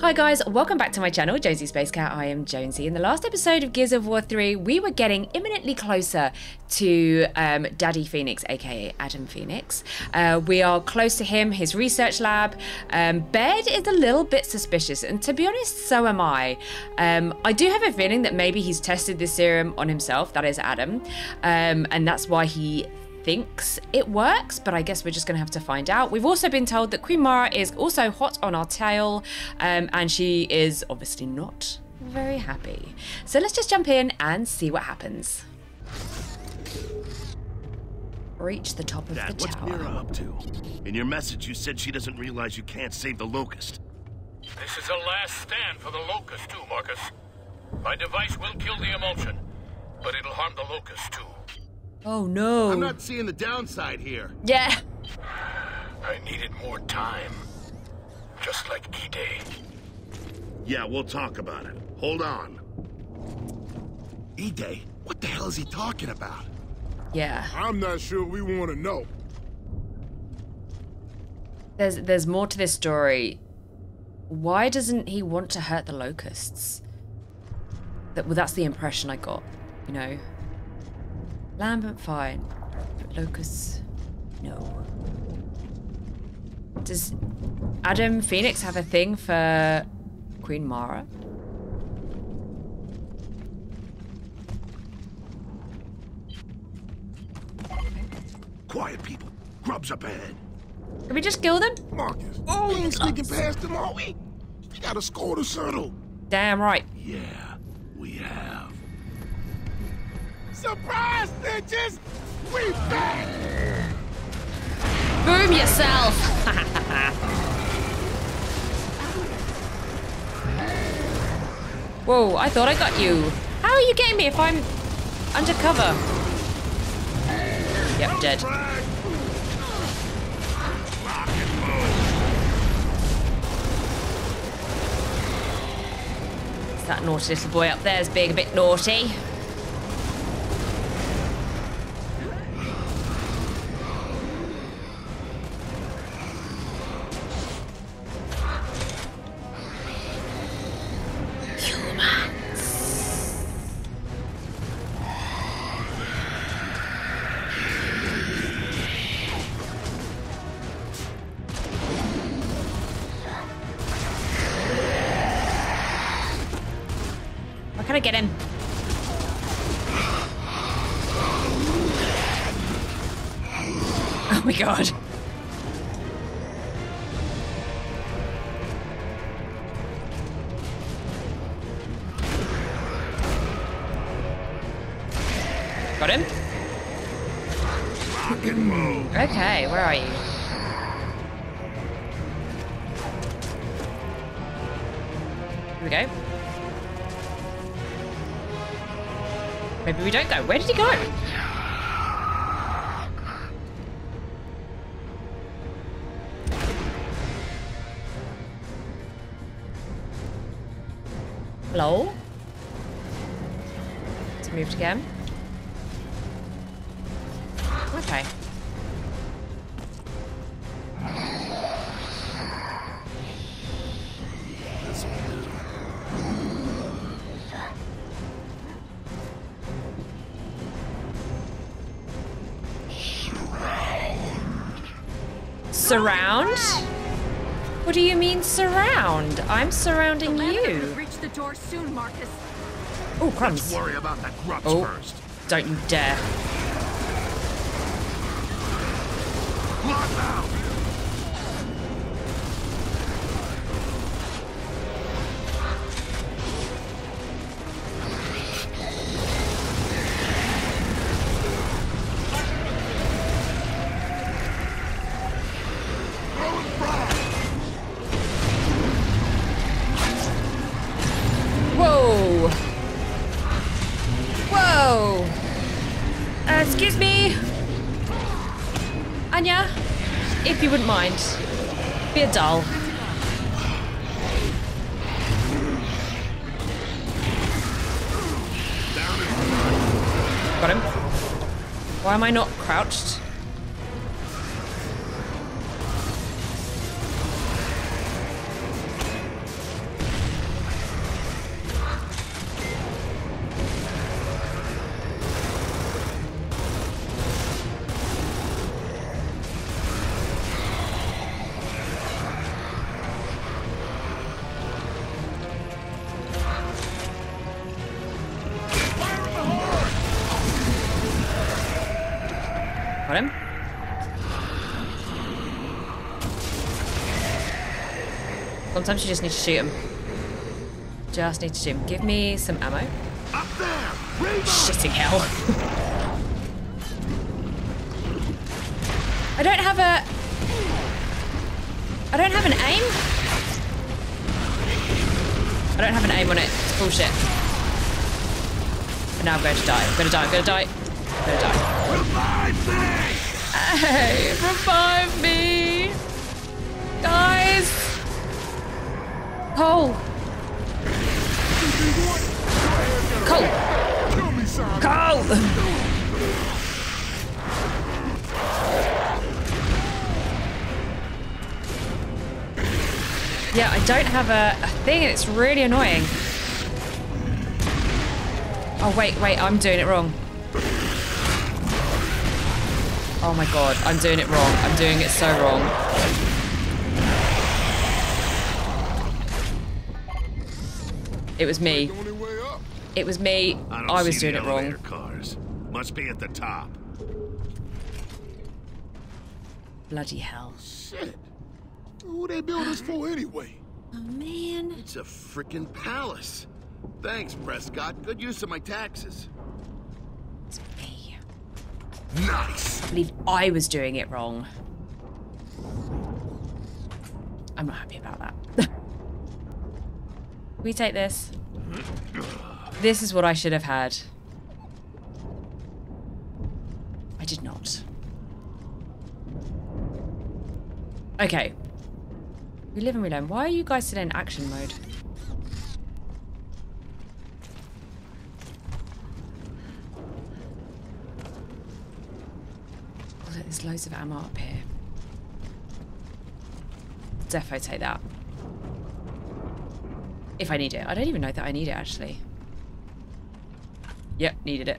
Hi guys, welcome back to my channel, Jonesy Space Cat. I am Jonesy. In the last episode of Gears of War 3, we were getting imminently closer to um, Daddy Fenix, aka Adam Fenix. Uh, we are close to him, his research lab. Um, Baird is a little bit suspicious, and to be honest, so am I. Um, I do have a feeling that maybe he's tested this serum on himself, that is Adam, um, and that's why he thinks it works, but I guess we're just going to have to find out. We've also been told that Queen Mara is also hot on our tail, um, and she is obviously not very happy. So let's just jump in and see what happens. Reach the top of Dad, the what's tower. Myrrah up to? In your message, you said she doesn't realize you can't save the Locust. This is a last stand for the Locust, too, Marcus. My device will kill the emulsion, but it'll harm the Locust, too. Oh no. I'm not seeing the downside here. Yeah. I needed more time. Just like E-Day. Yeah, we'll talk about it. Hold on. E-Day? What the hell is he talking about? Yeah. I'm not sure we want to know. There's there's more to this story. Why doesn't he want to hurt the locusts? That well, that's the impression I got. You know. Lambent fine, but locusts, no. Does Adam Fenix have a thing for Queen Mara? Quiet, people. Grub's up ahead. Can we just kill them? Marcus, Oh, we ain't sneaking past them, are we? We gotta score the shuttle. Damn right. Yeah, Surprise, bitches! We back! Boom yourself! Whoa, I thought I got you. How are you getting me if I'm undercover? Yep, dead. That naughty little boy up there is being a bit naughty. Got him? Okay, where are you? Here we go. Maybe we don't go. Where did he go? Hello? It's moved again. Surround? What do you mean surround? I'm surrounding you. Reach the door soon, Marcus. Oh, crumbs. Let's worry about that grubs Oh. first. Don't you dare. Lock out! Am I not crouched? Sometimes you just need to shoot him. Just need to shoot him. Give me some ammo. Up there! Shitting hell. I don't have a... I don't have an aim. I don't have an aim on it. It's bullshit. But now I'm going to die. I'm going to die. I'm going to die. I'm going to die. Revive me! Hey, revive Cole! Cole! Cole! Yeah, I don't have a, a thing and it's really annoying. Oh, wait, wait, I'm doing it wrong. Oh my god, I'm doing it wrong. I'm doing it so wrong. It was me. The only way up. It was me. I don't I was see doing the it wrong. cars. Must be at the top. Bloody hell. Shit. Who they build this for anyway? Oh man. It's a freaking palace. Thanks, Prescott. Good use of my taxes. It's me. Nice. I believe I was doing it wrong. I'm not happy about that. we take this. This is what I should have had. I did not. Okay. We live and we learn. Why are you guys still in action mode? Oh, there's loads of ammo up here. Defo take that. If I need it. I don't even know that I need it actually. Yep, needed it.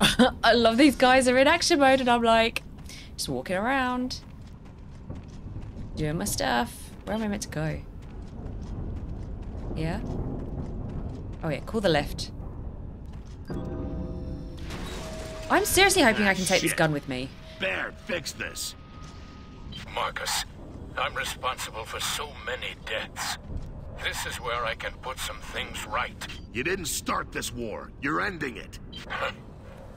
I love these guys are in action mode and I'm like just walking around doing my stuff. Where am I meant to go? Yeah? Oh yeah, call the lift. I'm seriously hoping I can take this gun with me. Baird, fix this. Marcus, I'm responsible for so many deaths. This is where I can put some things right. You didn't start this war. You're ending it.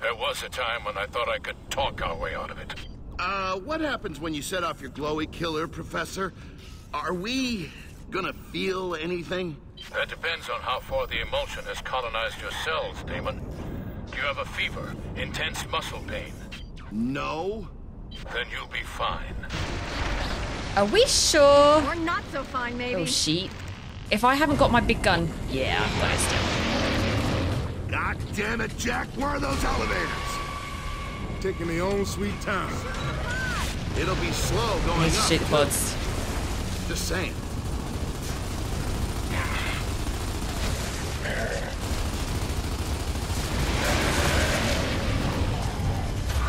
There was a time when I thought I could talk our way out of it. Uh, what happens when you set off your glowy killer, Professor? Are we gonna feel anything? That depends on how far the emulsion has colonized your cells, Damon. Do you have a fever, intense muscle pain? No. Then you'll be fine. Are we sure? We're not so fine, maybe. Oh shit. If I haven't got my big gun, yeah, I've got it still. God damn it, Jack. Where are those elevators? Taking their own sweet time. It'll be slow going Need to up. shoot the pods. Just saying.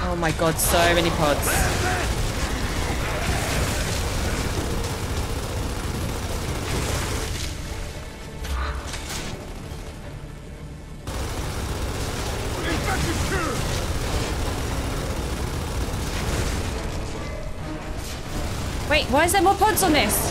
Oh my god, so many pods. Wait, why is there more pods on this?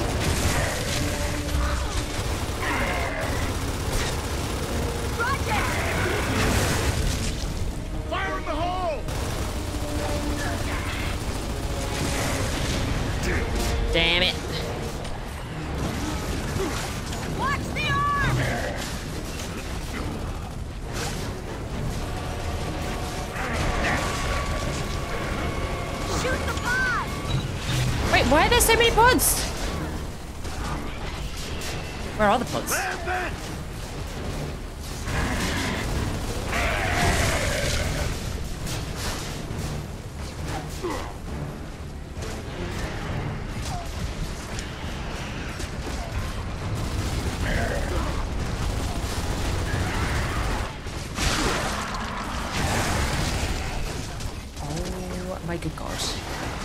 like a course.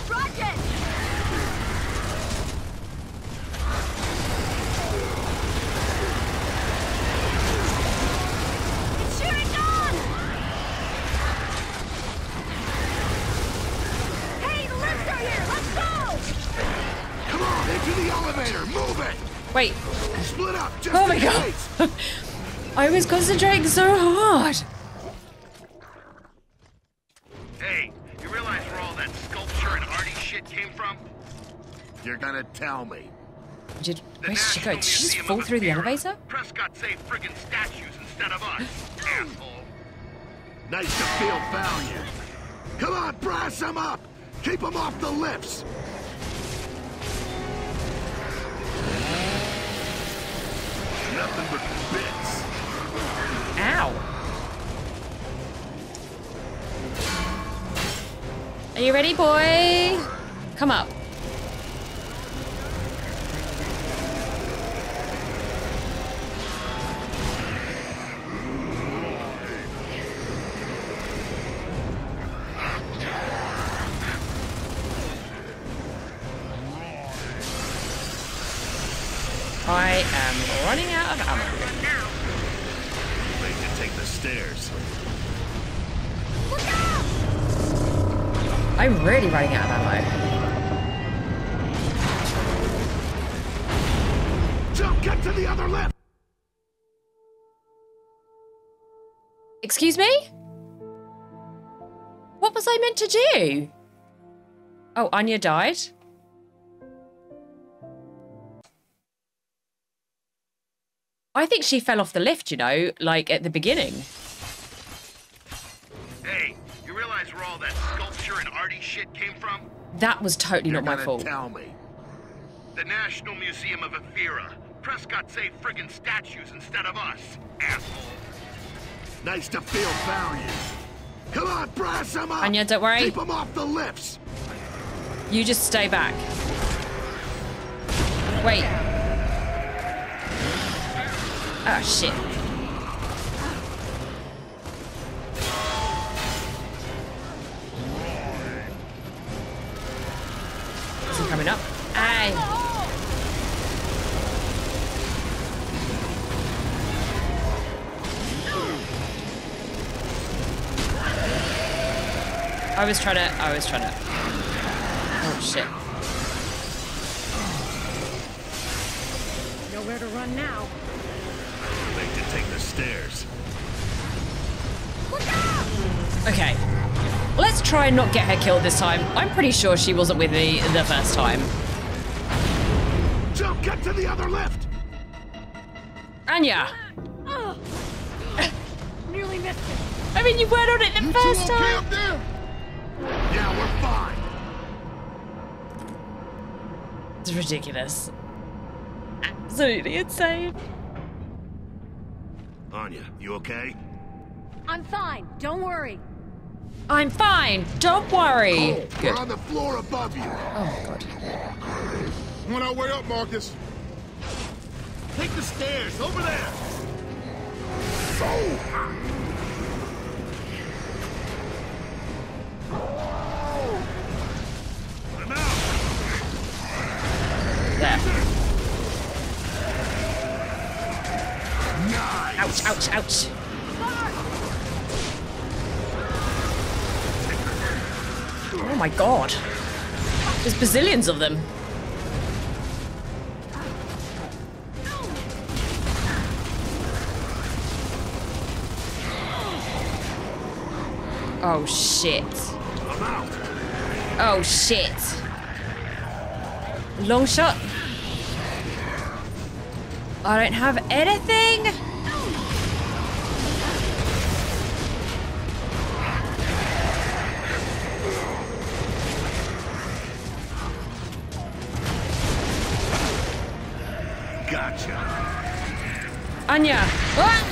Rocket! Wait. Split up. oh my god. I was concentrating so hard. Where did she go? National Did she just fall through the elevator? Prescott saved friggin' statues instead of us, asshole. Nice to feel valiant. Come on, brass them up! Keep them off the lifts! Nothing but bits. Ow. Are you ready, boy? Come up. Me? What was I meant to do? Oh, Anya died? I think she fell off the lift, you know, like at the beginning. Hey, you realize where all that sculpture and arty shit came from? That was totally You're not my fault. Tell me. The National Museum of Ephyra. Prescott saved friggin' statues instead of us, asshole. Nice to feel valiant. Come on, brass them up! Anya, don't worry. Keep them off the lifts! You just stay back. Wait. Oh, shit. Is he coming up? Aye. I was trying to, I was trying to. Oh, shit. Nowhere to run now. Make to take the stairs. Okay. Let's try and not get her killed this time. I'm pretty sure she wasn't with me the first time. Jump, get to the other lift! Anya! Ugh. Nearly missed it. I mean, you weren't on it the You first two okay time. Up there? Yeah, we're fine. It's ridiculous. Absolutely insane. Anya, you okay? I'm fine. Don't worry. I'm fine. Don't worry. We're on the floor above you. Oh, God. On our way up, Marcus. Take the stairs, over there! I'm There. Ouch, ouch, ouch. Oh my god. There's bazillions of them. Oh shit. Oh shit. Long shot. I don't have anything. Gotcha! Anya. Ah!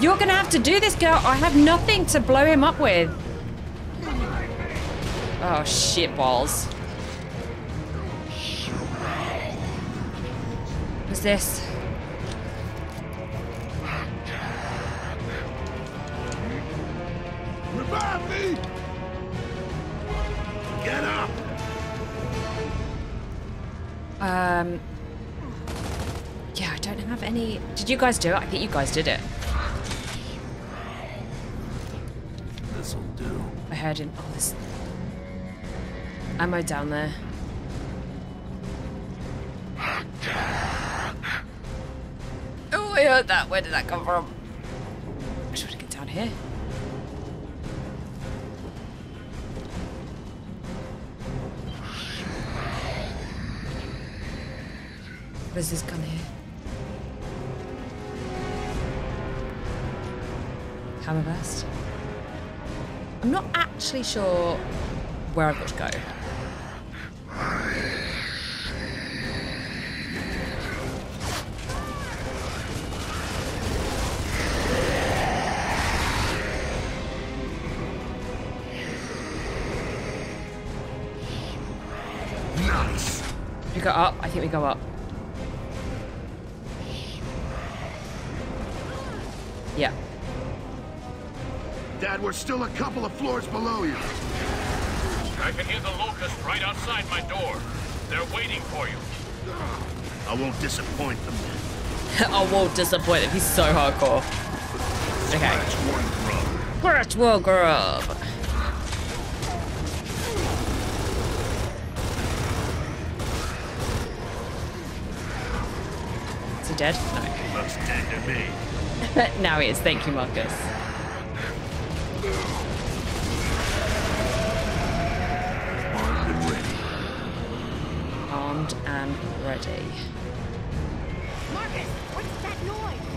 You're gonna have to do this, girl. I have nothing to blow him up with. Oh shit balls. What's this? Revive me! Get up! Um. Yeah, I don't have any. Did you guys do it? I think you guys did it. This'll do. I heard him. Oh, this. Ammo down there. I heard that. Where did that come from? I should get down here. There's this gun here. Hammer burst. I'm not actually sure where I've got to go. We go up. I think we go up. Yeah. Dad, we're still a couple of floors below you. I can hear the locusts right outside my door. They're waiting for you. I won't disappoint them. I won't disappoint him. He's so hardcore. Okay. That's one grub. Scratch will grub. Is he dead? Looks dead to me. Now he is. Thank you, Marcus. Armed and ready. Armed and ready. Marcus, what's that noise?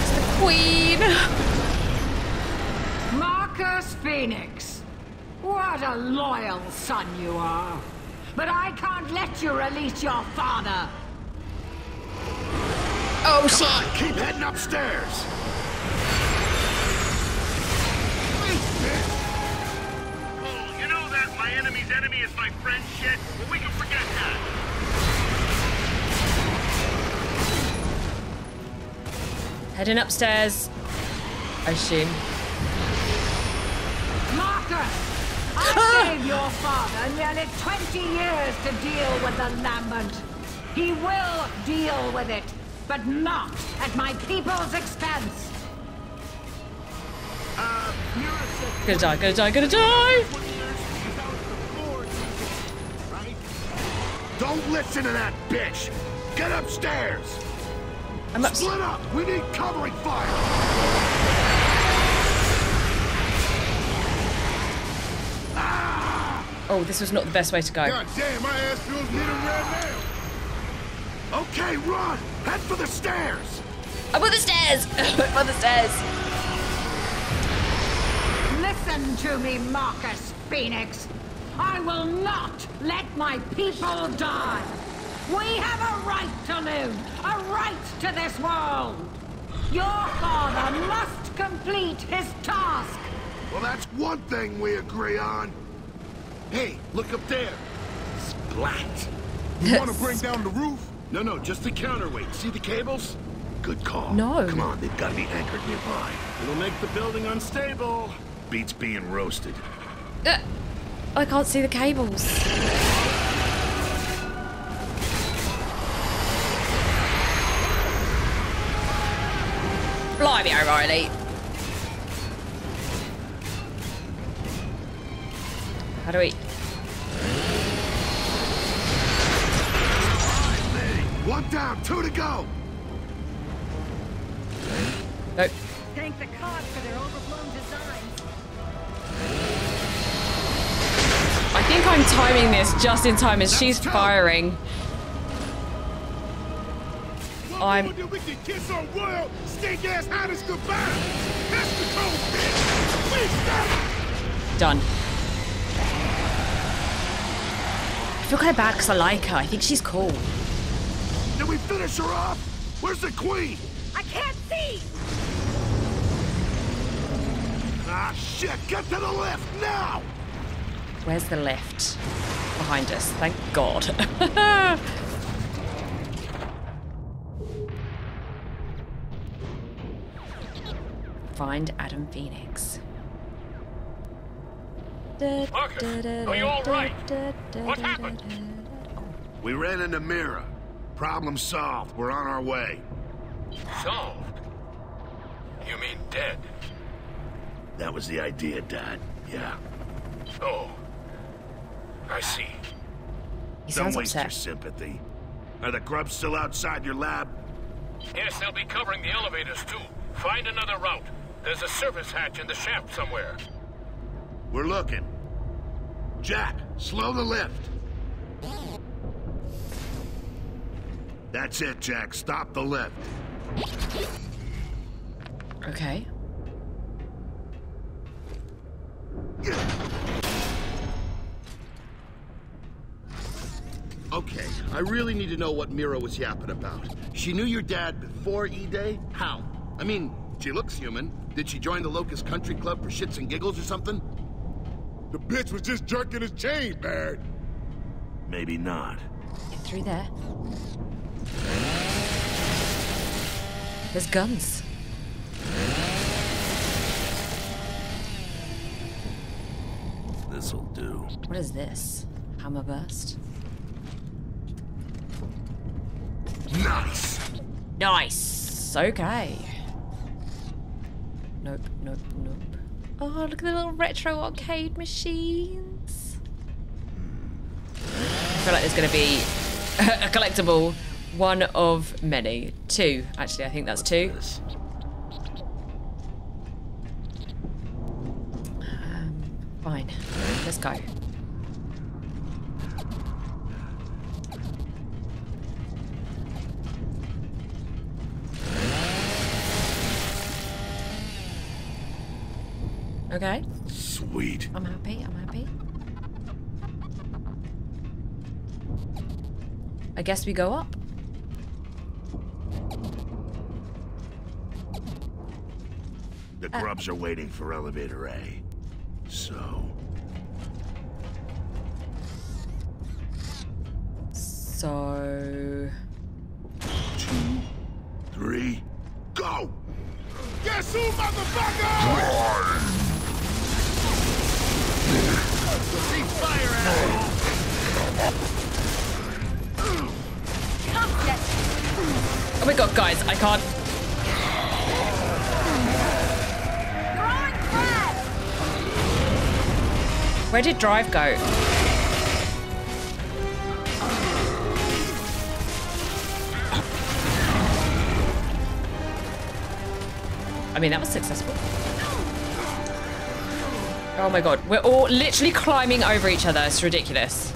It's the Queen! Marcus Fenix. What a loyal son you are. But I can't let you release your father. Oh, Come on, keep heading upstairs. Oh, you know that my enemy's enemy is my friend shit? Well, we can forget that. Heading upstairs. I assume. Marcus! I gave your father nearly 20 years to deal with the Lambent. He will deal with it, but not at my people's expense. Uh, gonna die, gonna die, gonna die! Don't listen to that bitch. Get upstairs. I'm up. Split up. We need covering fire. Oh, this was not the best way to go. God damn, my ass feels medium rare now. Okay, run. Head for the stairs. I'm on the stairs! I'm on the stairs! Listen to me, Marcus Fenix. I will not let my people die. We have a right to live, a right to this world. Your father must complete his task. Well, that's one thing we agree on. Hey, look up there. Splat. You want to bring down the roof? No, no, just the counterweight. See the cables? Good call. No. Come on, they've got to be anchored nearby. It'll make the building unstable. Beats being roasted. Uh, I can't see the cables. Blimey, O'Reilly. How do we... One down, two to go. Nope. Thank the gods for their overblown designs. I think I'm timing this just in time as she's firing. What I'm- more we can kiss on royal, stink ass highness goodbye? That's the code, bitch. Please stop. Done. I feel kind of bad because I like her. I think she's cool. Did we finish her off? Where's the queen? I can't see! Ah, shit. Get to the lift now. Where's the lift? Behind us. Thank God. Find Adam Fenix. Marcus, are you all right? What happened? We ran into Myrrah. Problem solved. We're on our way. Solved. You mean dead? That was the idea, Dad. Yeah. Oh. I see. He Don't sounds waste your sympathy. Are the grubs still outside your lab? Yes, they'll be covering the elevators too. Find another route. There's a service hatch in the shaft somewhere. We're looking. Jack, slow the lift. That's it, Jack. Stop the lift. Okay. Okay, I really need to know what Myrrah was yapping about. She knew your dad before E-Day? How? I mean, she looks human. Did she join the Locust Country Club for shits and giggles or something? The bitch was just jerking his chain, Barrett. Maybe not. Get through there. There's guns. This'll do. What is this? Hammer burst? Nice! Nice. Okay. Nope, nope, nope. Oh, look at the little retro arcade machines. I feel like there's going to be a collectible. One of many. Two, actually. I think that's two. This. Fine. Let's go. Okay. Sweet. I'm happy. I'm happy. I guess we go up. The uh. grubs are waiting for elevator A. So, So. two, three, go! Guess who, motherfucker? Oh my god, guys, I can't. Where did Drive go? I mean, that was successful. Oh my god, we're all literally climbing over each other. It's ridiculous.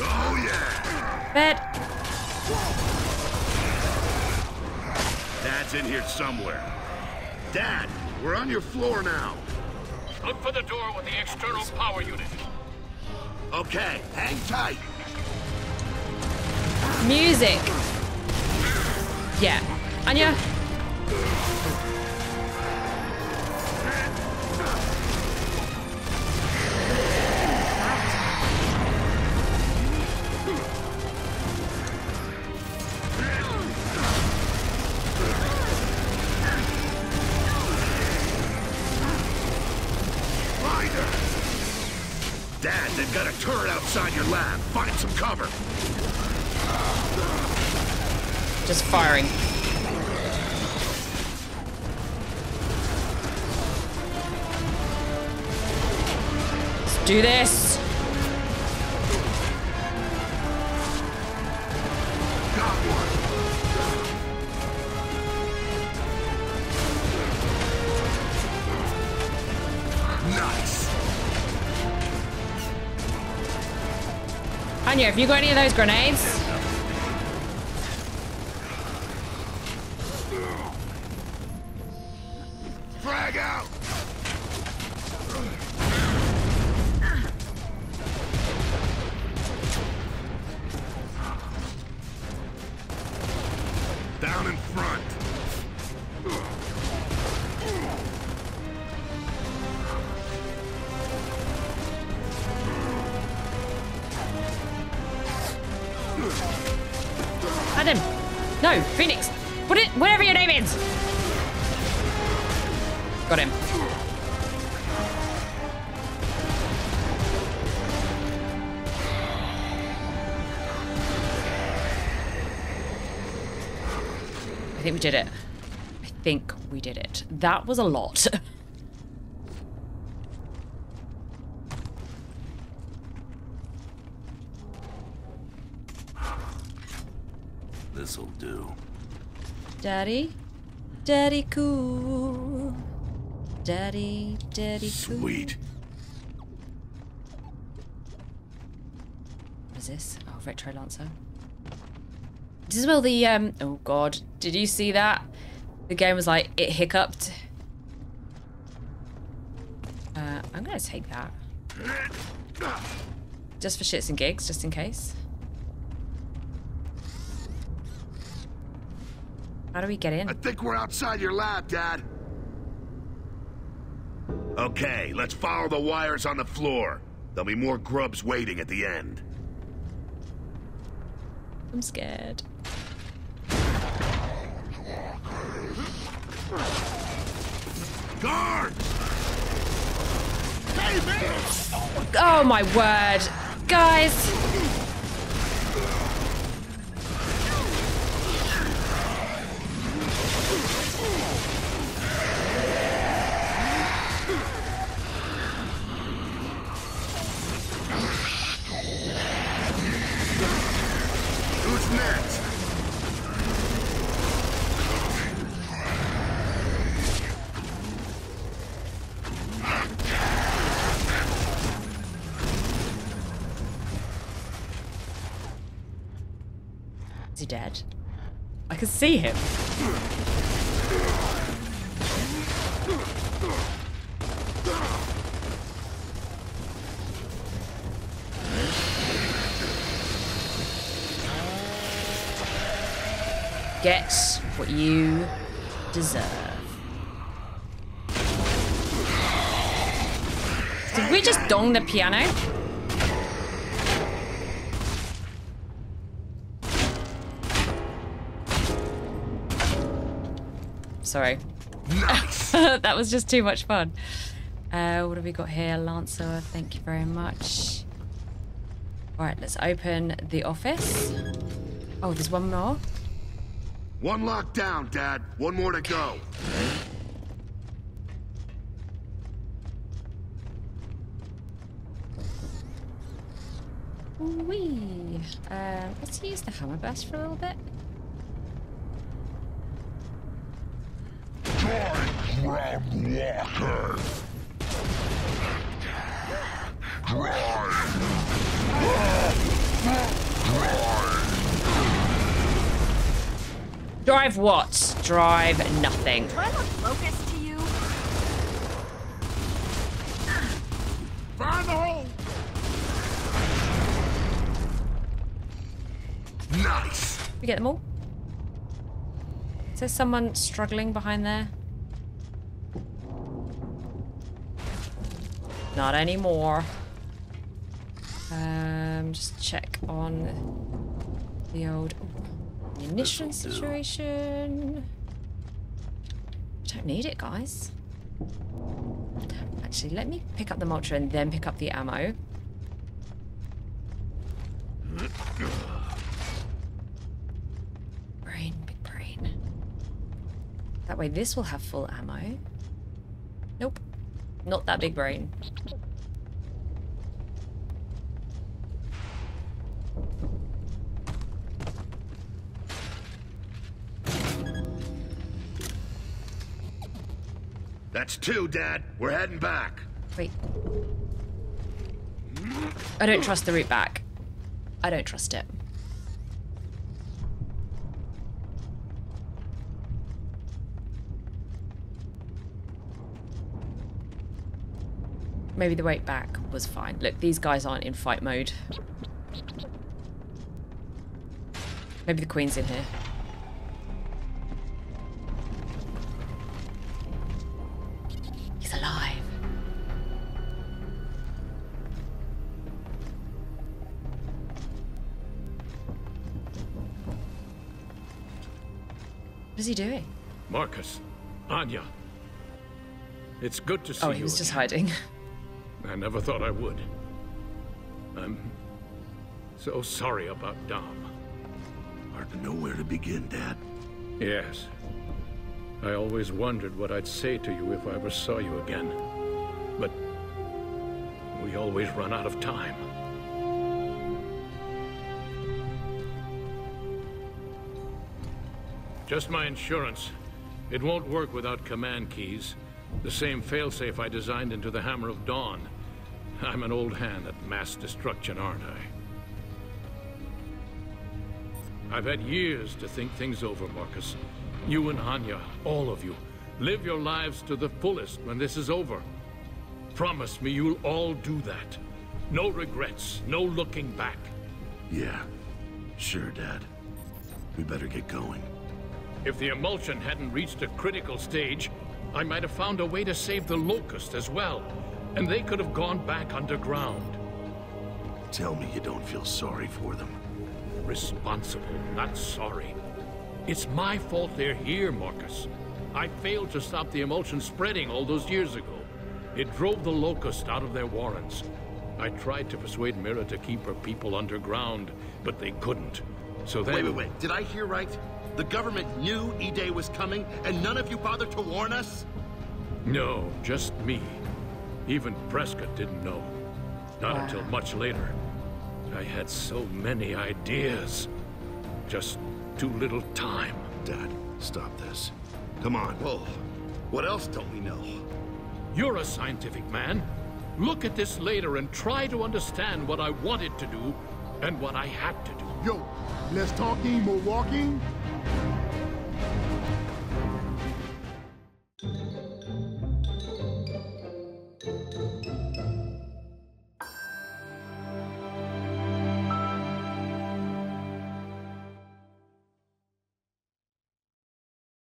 Oh yeah! Bed. Dad's in here somewhere. Dad, we're on your floor now. Look for the door with the external power unit. Okay, hang tight. Music. Yeah. Anya. Thank you. Do this. Nice. Anya, have you got any of those grenades? I think we did it. I think we did it. That was a lot. This'll do. Daddy? Daddy cool. Daddy, daddy cool. Sweet. What is this? Oh, Retro Lancer. This is where the, um, oh god, did you see that? The game was like, it hiccuped. Uh, I'm gonna take that. Just for shits and gigs, just in case. How do we get in? I think we're outside your lab, Dad. Okay, let's follow the wires on the floor. There'll be more grubs waiting at the end. I'm scared. Man! Oh my word. Guys. Dead? I can see him. Get what you deserve. Did we just dong the piano? Sorry. Nice! that was just too much fun. Uh, what have we got here? Lancer, thank you very much. Alright, let's open the office. Oh, there's one more. One lock down, Dad. One more to go. Wee. Uh, let's use the hammer burst for a little bit. Drive what? Drive nothing. Do I look locust to you? Find the hole! Nice! We get them all? Is there someone struggling behind there? Not anymore. Um, just check on the old munition situation. Don't need it, guys. Actually, let me pick up the Moltra and then pick up the ammo. Brain, big brain. That way this will have full ammo. Not that big brain. That's two, Dad. We're heading back. Wait. I don't trust the route back. I don't trust it. Maybe the wait back was fine. Look, these guys aren't in fight mode. Maybe the queen's in here. He's alive. What is he doing? Marcus, Anya. It's good to oh, see Oh, you. he was just again. hiding. I never thought I would. I'm so sorry about Dom. Hard to know where to begin, Dad. Yes. I always wondered what I'd say to you if I ever saw you again. But we always run out of time. Just my insurance. It won't work without command keys. The same failsafe I designed into the Hammer of Dawn. I'm an old hand at mass destruction, aren't I? I've had years to think things over, Marcus. You and Anya, all of you, live your lives to the fullest when this is over. Promise me you'll all do that. No regrets, no looking back. Yeah. Sure, Dad. We better get going. If the Imulsion hadn't reached a critical stage, I might have found a way to save the Locust as well. And they could have gone back underground. Tell me you don't feel sorry for them. Responsible, not sorry. It's my fault they're here, Marcus. I failed to stop the Imulsion spreading all those years ago. It drove the Locust out of their warrens. I tried to persuade Myrrah to keep her people underground, but they couldn't. So then... Wait, wait, wait. Did I hear right? The government knew E-Day was coming, and none of you bothered to warn us? No, just me. Even Prescott didn't know. Not Wow. until much later. I had so many ideas. Just too little time. Dad, stop this. Come on. Whoa. What else don't we know? You're a scientific man. Look at this later and try to understand what I wanted to do and what I had to do. Yo, less talking, more walking.